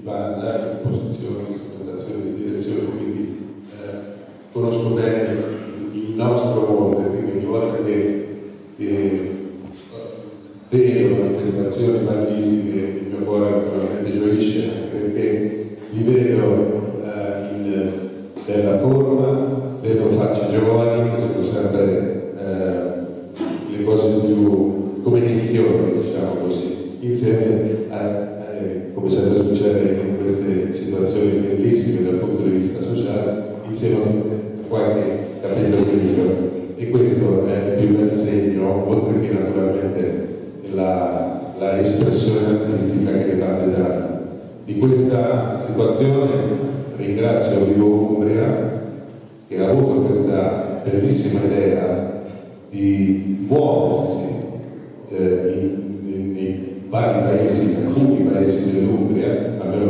di banda, in posizione, in strutturazione di direzione, quindi eh, conosco bene il nostro mondo, quindi ogni volta che, che eh, vedo manifestazioni bandistiche il mio cuore naturalmente gioisce anche perché li vedo eh, in bella forma, vedo facce giovani che sono sempre eh, le cose più come di fiori, diciamo così, insieme capello grigio e questo è più bel segno, oltre che naturalmente la, la espressione artistica che va da di questa situazione. Ringrazio Vivo Umbria che ha avuto questa bellissima idea di muoversi eh, in, in, nei vari paesi, in alcuni paesi dell'Umbria, almeno